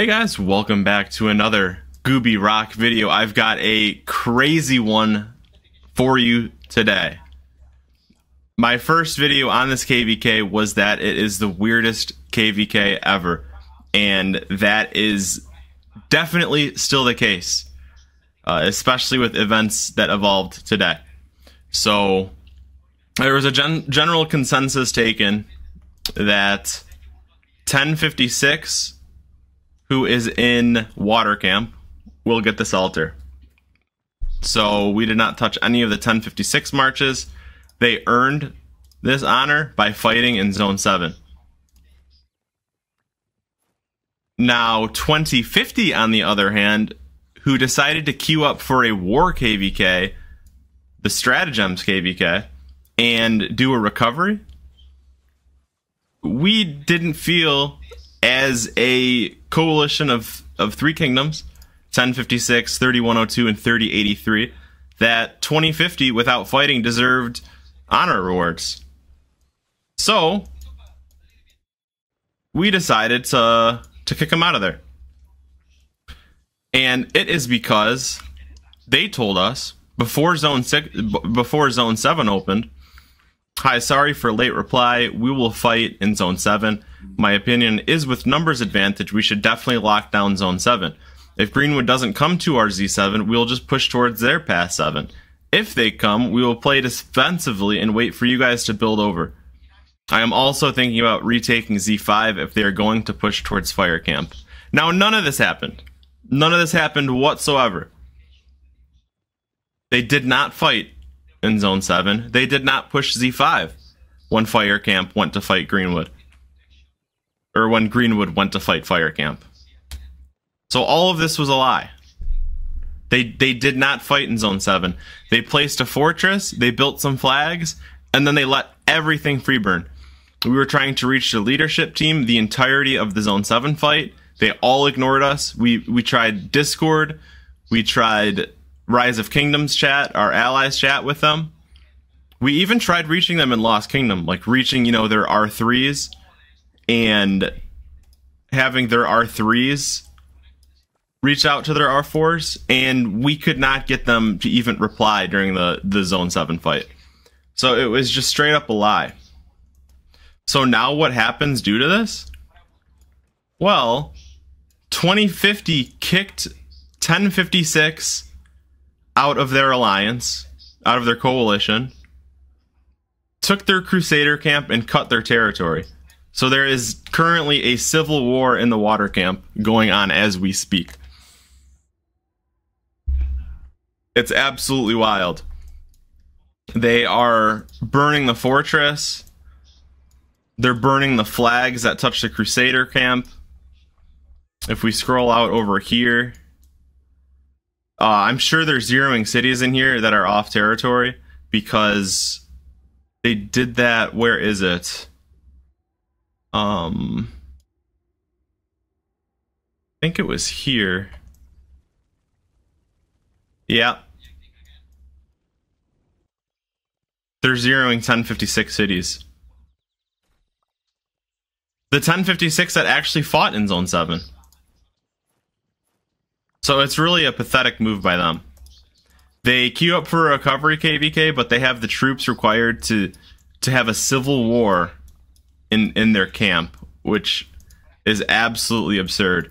Hey guys, welcome back to another Gooby Rock video. I've got a crazy one for you today. My first video on this KVK was that it is the weirdest KVK ever, and that is definitely still the case, uh, especially with events that evolved today. So, there was a gen- general consensus taken that 1056 who is in water camp will get this altar. So we did not touch any of the 1056 marches. They earned this honor by fighting in Zone 7. Now, 2050, on the other hand, who decided to queue up for a war KVK, the Stratagems KVK, and do a recovery, we didn't feel as a coalition of, of three kingdoms 1056, 3102, and 3083 that 2050 without fighting deserved honor rewards. So we decided to to kick them out of there. And it is because they told us before zone 6 before zone 7 opened Hi, sorry for late reply. We will fight in Zone 7. My opinion is with numbers advantage, we should definitely lock down Zone 7. If Greenwood doesn't come to our Z7, we'll just push towards their Pass 7. If they come, we will play defensively and wait for you guys to build over. I am also thinking about retaking Z5 if they are going to push towards Fire Camp. Now, none of this happened. None of this happened whatsoever. They did not fight in Zone 7. They did not push Z5 when Fire Camp went to fight Greenwood. Or when Greenwood went to fight Fire Camp. So all of this was a lie. They they did not fight in Zone 7. They placed a fortress, they built some flags, and then they let everything free burn. We were trying to reach the leadership team the entirety of the Zone 7 fight. They all ignored us. We we tried Discord, we tried Rise of Kingdoms chat, our allies chat with them. We even tried reaching them in Lost Kingdom, like reaching, you know, their R3s and having their R3s reach out to their R4s, and we could not get them to even reply during the, the Zone 7 fight. So it was just straight up a lie. So now what happens due to this? Well, 2050 kicked 1056 out of their alliance, out of their coalition, took their crusader camp and cut their territory. So there is currently a civil war in the water camp going on as we speak. It's absolutely wild. They are burning the fortress. They're burning the flags that touch the crusader camp. If we scroll out over here, uh, I'm sure there's zeroing cities in here that are off territory because they did that. Where is it? Um, I think it was here. Yeah. They're zeroing 1056 cities. The 1056 that actually fought in Zone 7. So it's really a pathetic move by them. They queue up for a recovery KVK, but they have the troops required to to have a civil war in in their camp, which is absolutely absurd.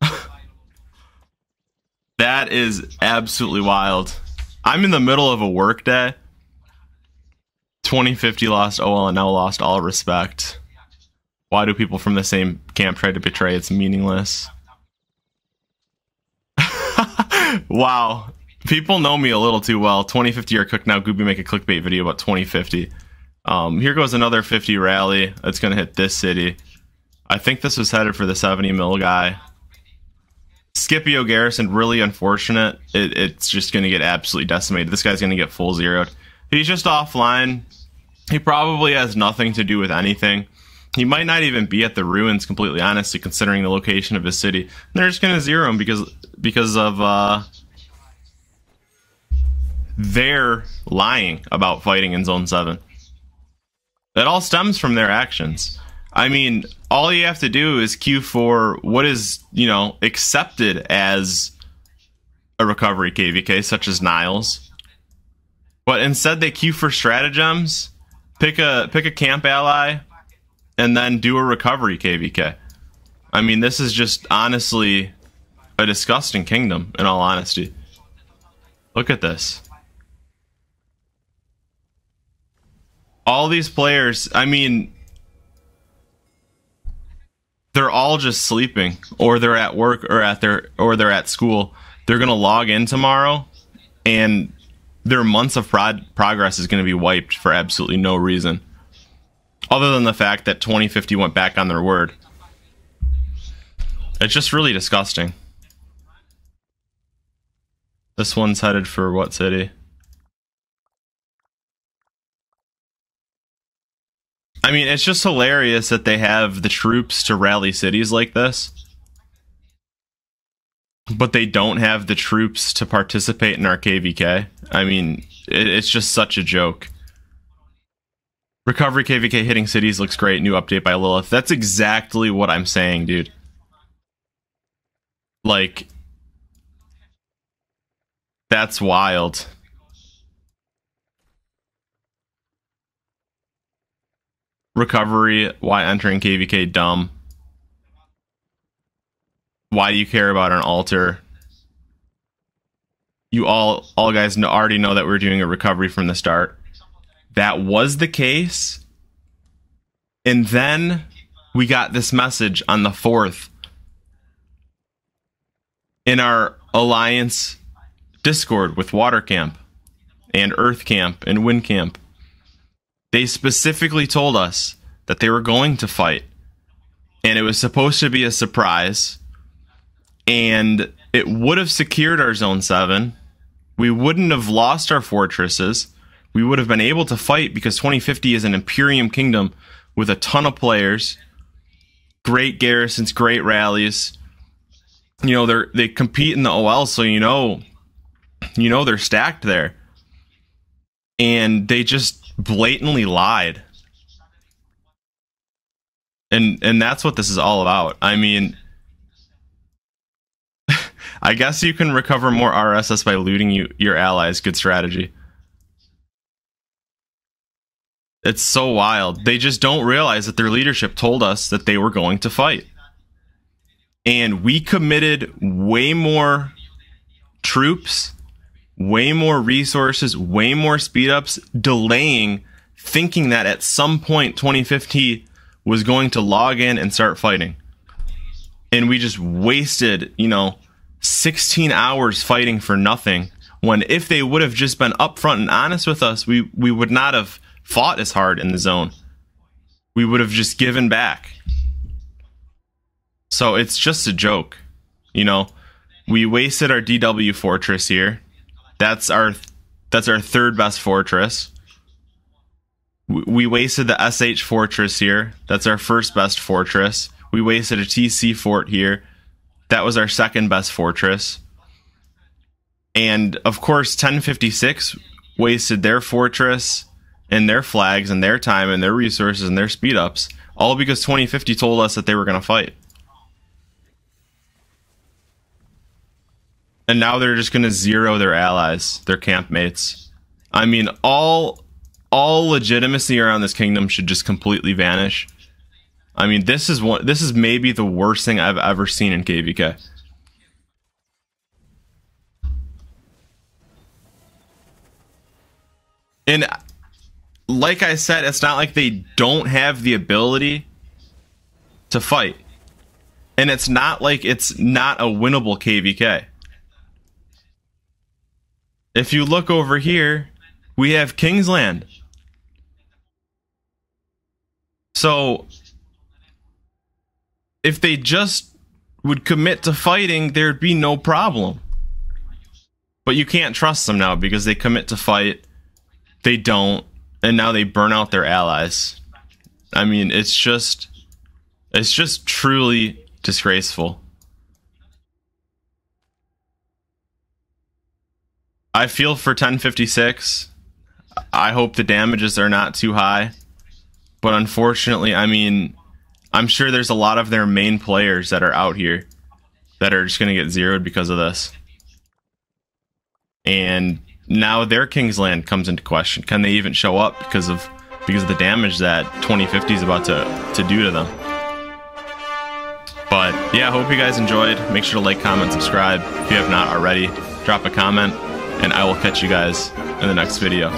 that is absolutely wild. I'm in the middle of a work day. 2050 lost OL and now lost all respect. Why do people from the same camp try to betray? It's meaningless. wow. People know me a little too well. 2050 are cooked now. Gooby make a clickbait video about 2050. Um, here goes another 50 rally. It's going to hit this city. I think this was headed for the 70 mil guy. Scipio Garrison, really unfortunate. It, it's just going to get absolutely decimated. This guy's going to get full zeroed. He's just offline. He probably has nothing to do with anything. He might not even be at the ruins, completely honestly, considering the location of his city. And they're just going to zero him because because of uh, they're lying about fighting in Zone 7. It all stems from their actions. I mean, all you have to do is queue for what is, you know, accepted as a recovery KVK, such as Niles. But instead they queue for stratagems, pick a pick a camp ally, and then do a recovery KVK. I mean, this is just honestly a disgusting kingdom, in all honesty. Look at this. All these players, I mean, they're all just sleeping or they're at work or at their or they're at school. They're going to log in tomorrow and their months of prod- progress is going to be wiped for absolutely no reason other than the fact that 2050 went back on their word. It's just really disgusting. This one's headed for what city I mean, it's just hilarious that they have the troops to rally cities like this, but they don't have the troops to participate in our KVK. I mean, it, it's just such a joke. Recovery KVK hitting cities looks great. New update by Lilith. That's exactly what I'm saying, dude. Like, that's wild. Recovery, why entering KVK dumb. Why do you care about an altar? You all all guys already know that we're doing a recovery from the start. That was the case. And then we got this message on the 4th in our alliance Discord with Water Camp and Earth Camp and Wind Camp. They specifically told us that they were going to fight. And it was supposed to be a surprise. And it would have secured our Zone 7. We wouldn't have lost our fortresses. We would have been able to fight because 2050 is an Imperium kingdom with a ton of players, great garrisons, great rallies. You know, they're they compete in the OL, so you know you know they're stacked there. And they just blatantly lied. And and that's what this is all about. I mean I guess you can recover more RSS by looting you, your allies. Good strategy. It's so wild. They just don't realize that their leadership told us that they were going to fight. And we committed way more troops way more resources, way more speed ups, delaying, thinking that at some point 2050 was going to log in and start fighting. And we just wasted, you know, 16 hours fighting for nothing. When if they would have just been upfront and honest with us, we, we would not have fought as hard in the zone. We would have just given back. So it's just a joke. You know, we wasted our DW fortress here that's our that's our third best fortress. We wasted the SH fortress here. That's our first best fortress. We wasted a TC fort here. That was our second best fortress. And of course, 1056 wasted their fortress and their flags and their time and their resources and their speed ups, all because 2050 told us that they were going to fight. And now they're just going to zero their allies, their campmates. I mean, all all legitimacy around this kingdom should just completely vanish. I mean, this is one. This is maybe the worst thing I've ever seen in KVK. And like I said, it's not like they don't have the ability to fight. And it's not like it's not a winnable KVK. If you look over here, we have Kingsland. So, if they just would commit to fighting, there'd be no problem. But you can't trust them now because they commit to fight, they don't, and now they burn out their allies. I mean, it's just it's just truly disgraceful. I feel for 1056. I hope the damages are not too high. But unfortunately, I mean, I'm sure there's a lot of their main players that are out here that are just going to get zeroed because of this. And now their Kingsland comes into question. Can they even show up because of because of the damage that 2050 is about to to do to them? But yeah, hope you guys enjoyed. Make sure to like, comment, subscribe if you have not already. Drop a comment, and I will catch you guys in the next video.